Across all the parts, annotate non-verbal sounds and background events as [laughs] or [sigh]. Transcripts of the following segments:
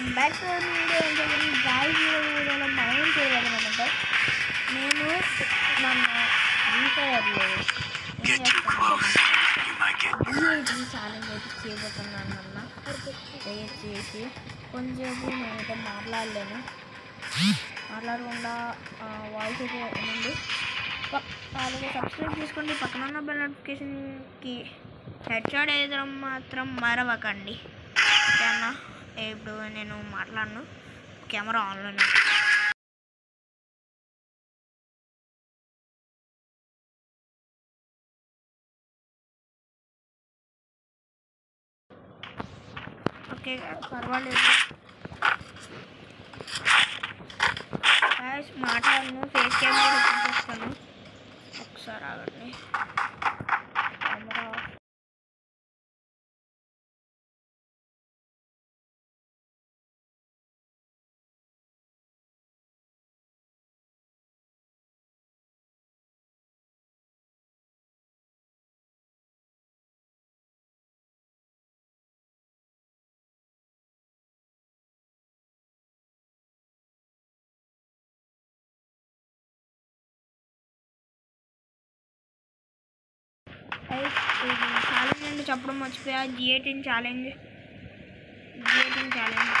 Welcome back to video. గాయ వీడియోలో మనం చేయగలమంటే నేను మన ఫ్రీ ఫైర్లో Get too close, you might get DIT challenge అయితే చేయబోతున్నాను అన్న. దయచేసి కొంచెంసేపు నేనైతే మాట్లాడలేను. మాట్లాడకుండా వాయిస్ అయితే ప- అలాగే సబ్స్క్రైబ్ చేసుకోండి. పక్కన ఉన్న బెల్ నోటిఫికేషన్కి హెడ్ షాట్ మాత్రం మరవకండి. ఓకేనా? ఇప్పుడు నేను మాట్లాడను. కెమెరా ఆన్లోనే ఓకే పర్వాలేదు. మాట్లాడను. ఫేస్ కెమెరా చూపిస్తాను. ఒకసారి ఆగండి. ఛాలెంజ్ అంటే చెప్పడం మర్చిపోయా జిఏటీన్ ఛాలెంజ్ జిఏటీన్ ఛాలెంజ్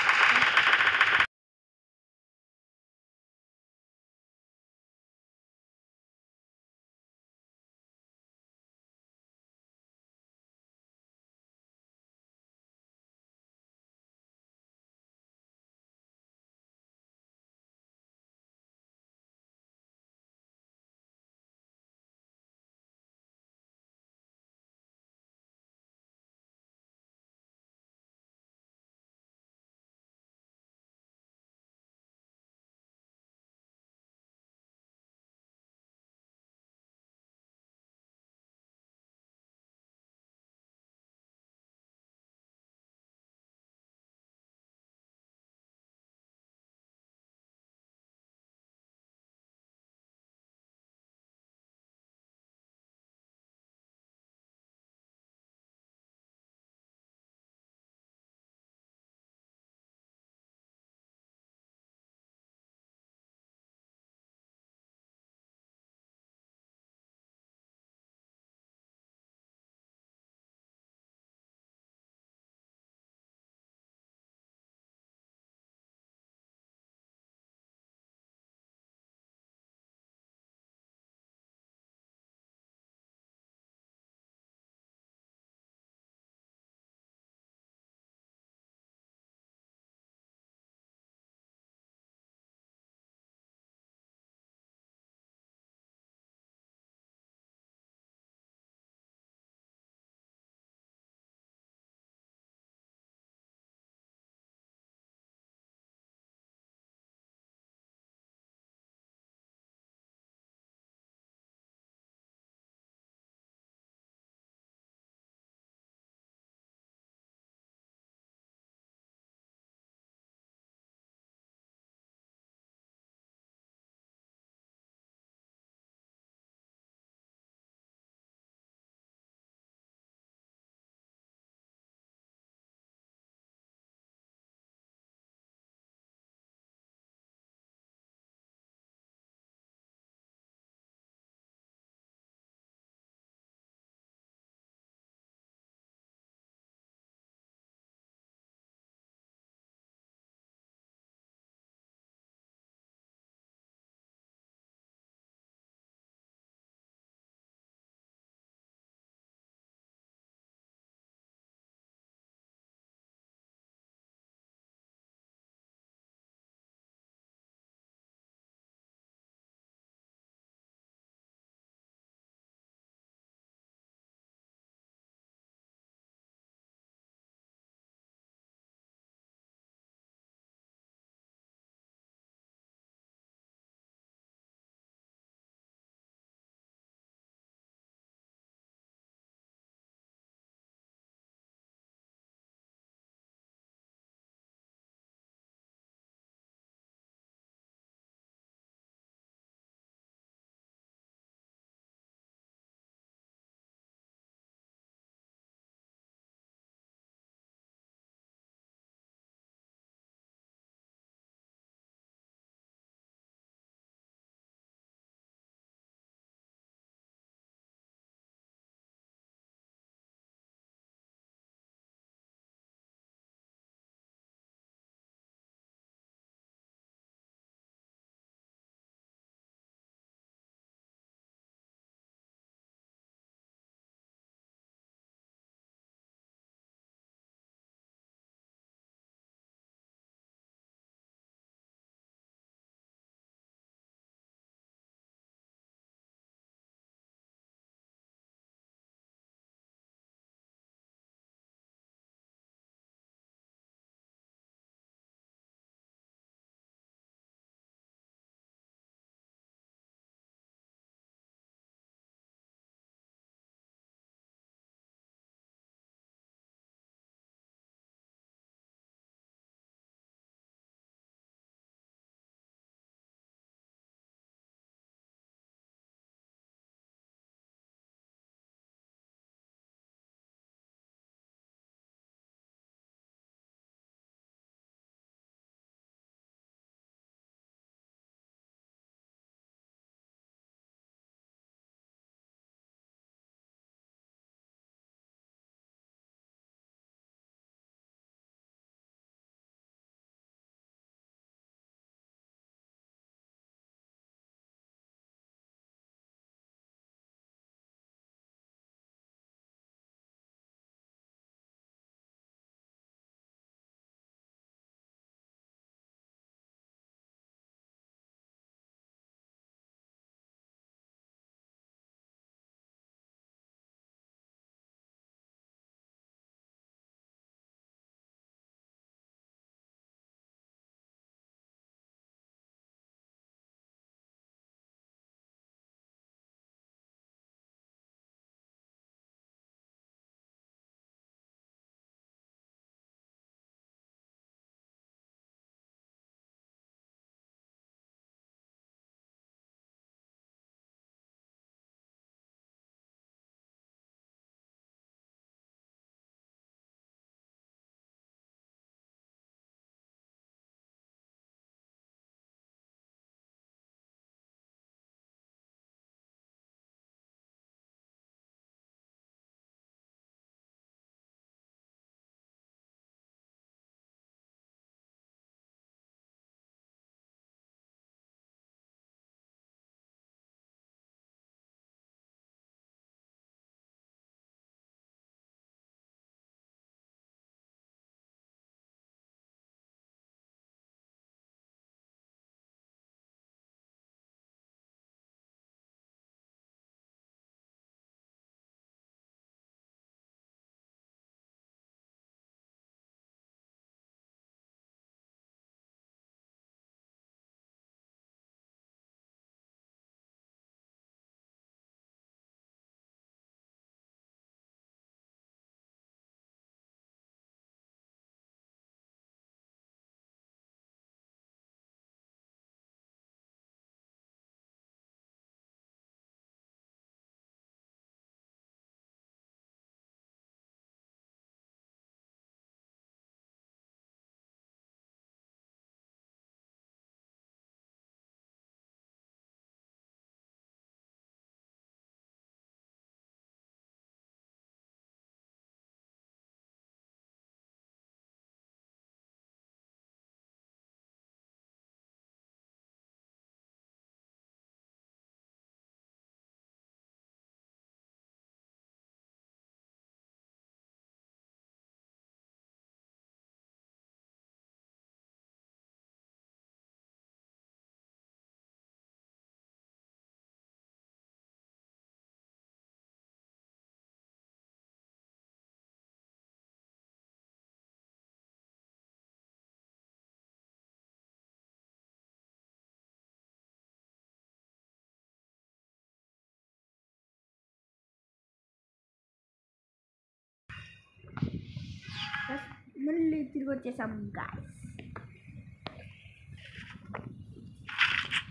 మళ్ళీ తిరిగి వచ్చేసాం గాయస్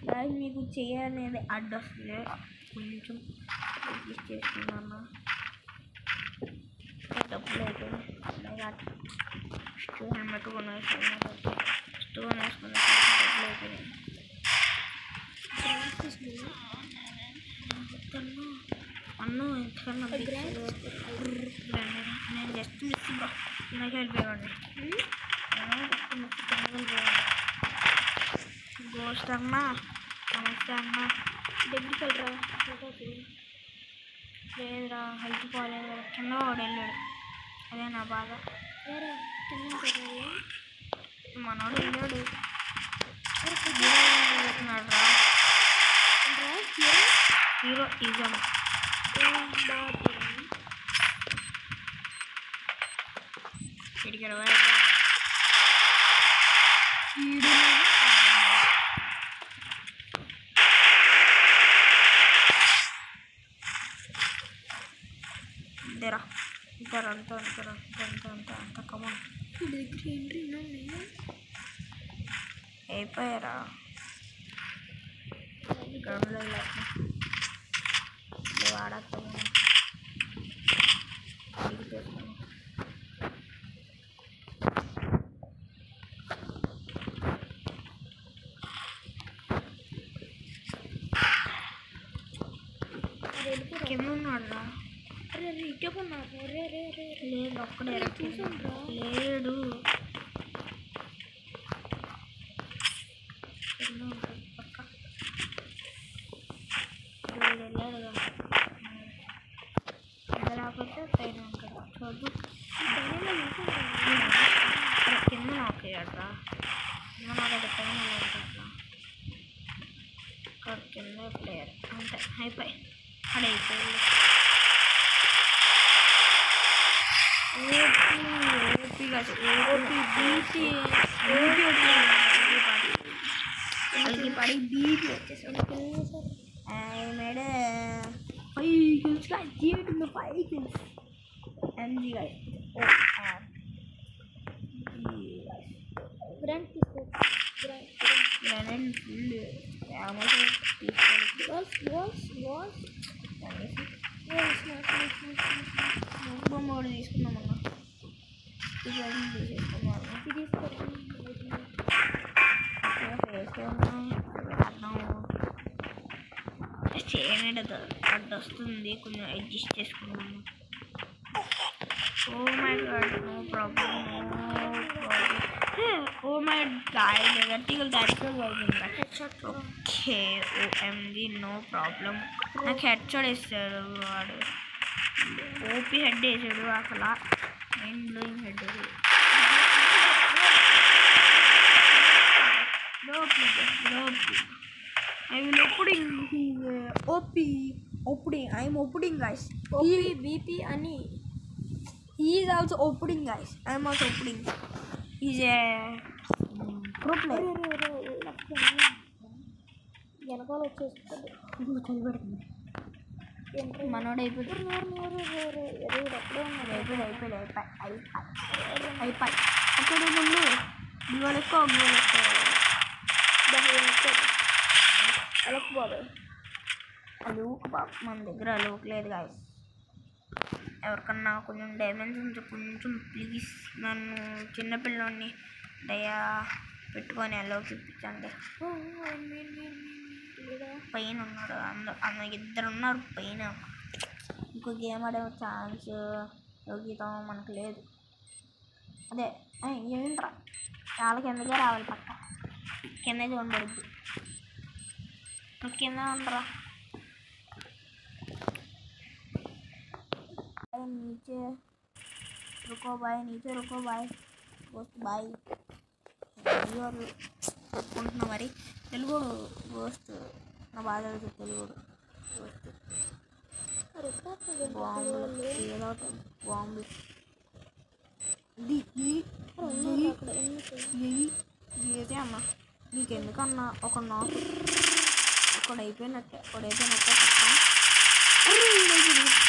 గాయస్ మీకు చేయనేది అడ్డొస్తుంది కొంచెం అడ్జస్ట్ చేసుకున్నాను డబ్బులు అయిపోయింది ఫస్ట్ హెల్మెట్ కొనేసుకున్నాను ఫస్ట్ కొనేసుకున్నాను డబ్బులు అయిపోయినాయి అన్ను ఎంతకన్నా నేను జస్ట్ మిస్ నాకు వెళ్ళిపోయాడు గోస్ట్ అమ్మా నమస్తే అమ్మా దగ్గరికి వెళ్ళరా? లేదురా హెల్త్ పోలేదు కింద వాడు వెళ్ళాడు. అదే నా బాధ. మనోడు వెళ్ళాడు. హీరో వెళ్తున్నాడు రా హీరో ఈజం ఇడికి ఇద్దరా ఇద్దరు అంత అంతరా అంత అంత అంత కమన్ అయిపోయారా గ్రౌండ్లో వాడతాము కింద ఉన్నాడు రా లేదు ఒక్కడే లేడు కింద నాకేయాడు రా కింద నాకైతే పైన ఉంటాడు ఇక్కడ కింద ప్లేయర్ అంతే అయిపోయి అక్కడ అయిపోయింది ఓపీ కాదు ఓపీ బీటీ బీటీ వాళ్ళకి పడి బీటీ వచ్చేసాడు మేడ ఫైవ్ కిల్స్ జీవితంలో ఫైవ్ కిల్స్ ఎంజీ గాయ గ్రాండ్ తీసుకో గ్రాండ్ ఫుల్ మూడు తీసుకున్నామన్నా చేయనట్టు అడ్డు వస్తుంది. కొంచెం అడ్జస్ట్ చేసుకున్నాము oh my god no problem no problem [laughs] oh my god vertical దాటిగా పడుతుంది ఓకే ఓఎంజి నో ప్రాబ్లం నాకు హెడ్ షాట్ వేస్తాడు వాడు ఓపీ హెడ్ వేసాడు అసలు mind blowing head I will opening OP opening I'm opening guys BP అని he is also opening guys. I'm also opening. He's a pro player. వెనకాల వచ్చేస్తుంది మనోడు అయిపోయాడు ఎక్కడే ఉన్నాడు. అయిపోయాడు అయిపోయాడు అయిపోయి అయిపోయి. అక్కడ ముందు డ్యూవల్ ఎక్కువ డ్యూవల్ ఎక్కువ. బాబాయ్ లూక్ బాబు మన దగ్గర లూక్ లేదు గాయస్ ఎవరికన్నా కొంచెం డ్యామేజ్ ఉంటే కొంచెం ప్లీజ్ నన్ను చిన్నపిల్లోని దయా పెట్టుకొని ఎలోకి ఇప్పించండి పైన ఉన్నాడు అందరు అన్న ఇద్దరు ఉన్నారు పైన ఇంకో గేమ్ ఆడే ఛాన్స్ యోగితం మనకు లేదు అదే ఏయ్, ఏంట్రా చాలా కిందకే రావాలి పక్క కింద చూడబడుద్ది నువ్వు కింద ఉండరా नीचे रुको भाई नीचे रुको भाई दोस्त भाई और చెప్పుకుంటున్నా మరి తెలుగు గోస్ట్ నా బాధ తెలుగు గోస్ట్ బాంబులు ఏదో ఒకటి బాంబు ఇది ఇది ఇది ఏదే అన్న నీకెందుకన్నా ఒక నాకు